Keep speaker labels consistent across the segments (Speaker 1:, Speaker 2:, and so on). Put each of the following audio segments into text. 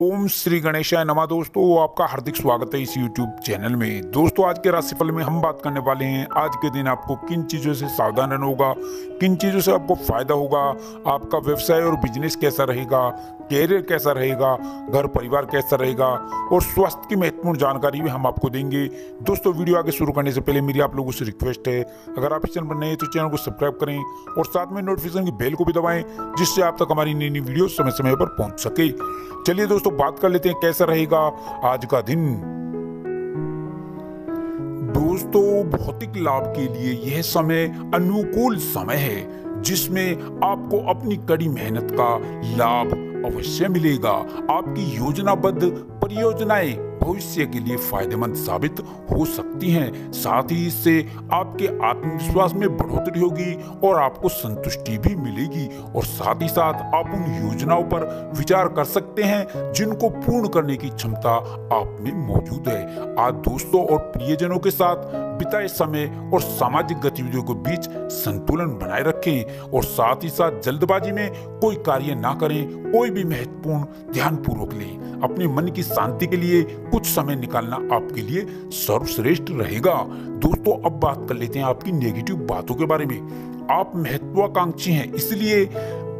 Speaker 1: ओम श्री गणेशाय नमा दोस्तों, आपका हार्दिक स्वागत है इस यूट्यूब चैनल में। दोस्तों, आज के राशिफल में हम बात करने वाले हैं, आज के दिन आपको किन चीज़ों से सावधान रहना होगा, किन चीज़ों से आपको फ़ायदा होगा, आपका व्यवसाय और बिज़नेस कैसा रहेगा कैरियर कैसा रहेगा, घर परिवार कैसा रहेगा और स्वास्थ्य की महत्वपूर्ण जानकारी भी हम आपको देंगे। दोस्तों, वीडियो आगे शुरू करने से पहले मेरी आप लोगों से रिक्वेस्ट है, अगर आप इस चैनल पर नए हैं तो चैनल को सब्सक्राइब करें और साथ में नोटिफिकेशन की बेल को भी दबाएँ, जिससे आप तक हमारी नई नई वीडियो समय समय पर पहुँच सके। चलिए दोस्तों, बात कर लेते हैं कैसा रहेगा आज का दिन। दोस्तों, भौतिक लाभ के लिए यह समय अनुकूल समय है, जिसमें आपको अपनी कड़ी मेहनत का लाभ अवश्य मिलेगा। आपकी योजनाबद्ध परियोजनाएँ भविष्य के लिए फ़ायदेमंद साबित हो सकती हैं। साथ ही इससे आपके आत्मविश्वास में बढ़ोतरी होगी और आपको संतुष्टि भी मिलेगी। और साथ ही साथ आप उन योजनाओं पर विचार कर सकते हैं जिनको पूर्ण करने की क्षमता आप में मौजूद है। आज दोस्तों और प्रियजनों के साथ बिताए समय और सामाजिक गतिविधियों के बीच संतुलन बनाए रखें और साथ ही साथ जल्दबाजी में कोई कार्य ना करें, कोई भी महत्वपूर्ण ध्यान पूर्वक लें। अपने मन की शांति के लिए कुछ समय निकालना आपके लिए सर्वश्रेष्ठ रहेगा। दोस्तों, अब बात कर लेते हैं आपकी नेगेटिव बातों के बारे में। आप महत्वाकांक्षी हैं, इसलिए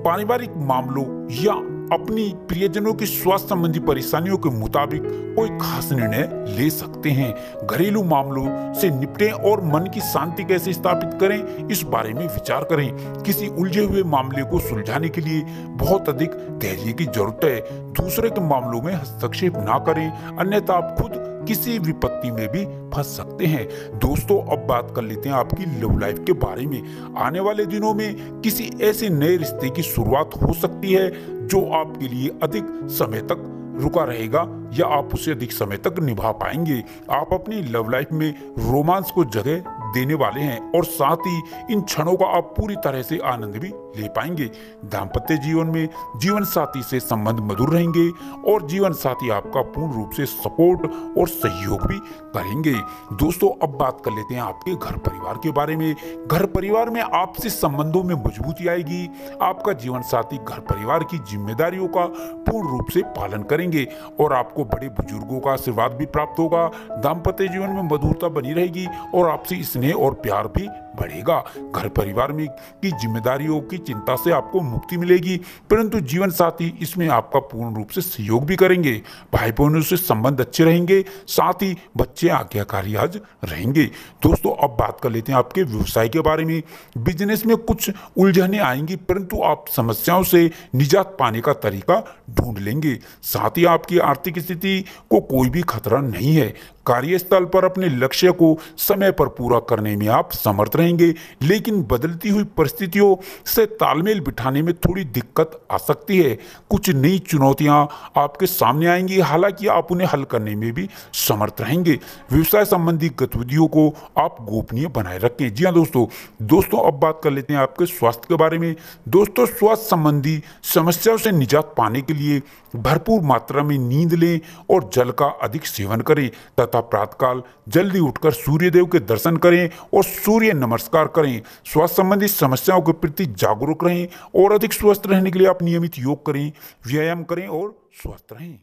Speaker 1: पारिवारिक मामलों या अपनी प्रियजनों की स्वास्थ्य संबंधी परेशानियों के मुताबिक कोई खास निर्णय ले सकते हैं। घरेलू मामलों से निपटें और मन की शांति कैसे स्थापित करें, इस बारे में विचार करें। किसी उलझे हुए मामले को सुलझाने के लिए बहुत अधिक धैर्य की ज़रूरत है। दूसरे के मामलों में हस्तक्षेप ना करें, अन्यथा आप खुद किसी विपत्ति में भी फंस सकते हैं। दोस्तों, अब बात कर लेते हैं आपकी लव लाइफ के बारे में। आने वाले दिनों में किसी ऐसे नए रिश्ते की शुरुआत हो सकती है जो आपके लिए अधिक समय तक रुका रहेगा या आप उसे अधिक समय तक निभा पाएँगे। आप अपनी लव लाइफ में रोमांस को जगह देने वाले हैं और साथ ही इन क्षणों का आप पूरी तरह से आनंद भी ले पाएँगे। दाम्पत्य जीवन में जीवन साथी से संबंध मधुर रहेंगे और जीवन साथी आपका पूर्ण रूप से सपोर्ट और सहयोग भी करेंगे। दोस्तों, अब बात कर लेते हैं आपके घर परिवार के बारे में। घर परिवार में आपसे संबंधों में मजबूती आएगी। आपका जीवन साथी घर परिवार की जिम्मेदारियों का पूर्ण रूप से पालन करेंगे और आपको बड़े बुज़ुर्गों का आशीर्वाद भी प्राप्त होगा। दाम्पत्य जीवन में मधुरता बनी रहेगी और आपसे स्नेह और प्यार भी बढ़ेगा। घर परिवार में की जिम्मेदारियों की चिंता से आपको मुक्ति मिलेगी, परंतु जीवन साथी इसमें आपका पूर्ण रूप से सहयोग भी करेंगे। भाई बहनों से संबंध अच्छे रहेंगे, साथ ही बच्चे आज्ञाकारी आज रहेंगे। दोस्तों, अब बात कर लेते हैं आपके व्यवसाय के बारे में। बिज़नेस में कुछ उलझने आएँगी, परंतु आप समस्याओं से निजात पाने का तरीका ढूंढ लेंगे। साथ ही आपकी आर्थिक स्थिति को कोई भी खतरा नहीं है। कार्यस्थल पर अपने लक्ष्य को समय पर पूरा करने में आप समर्थ रहेंगे लेकिन बदलती हुई परिस्थितियों से तालमेल बिठाने में थोड़ी दिक्कत आ सकती है। कुछ नई चुनौतियाँ आपके सामने आएँगी, हालाँकि आप उन्हें हल करने में भी समर्थ रहेंगे। व्यवसाय संबंधी गतिविधियों को आप गोपनीय बनाए रखें। जी हाँ दोस्तों दोस्तों, अब बात कर लेते हैं आपके स्वास्थ्य के बारे में। दोस्तों, स्वास्थ्य संबंधी समस्याओं से निजात पाने के लिए भरपूर मात्रा में नींद लें और जल का अधिक सेवन करें। तथा प्रातःकाल जल्दी उठकर सूर्यदेव के दर्शन करें और सूर्य नमस्कार करें। स्वास्थ्य संबंधी समस्याओं के प्रति जागरूक रहें और अधिक स्वस्थ रहने के लिए आप नियमित योग करें, व्यायाम करें और स्वस्थ रहें।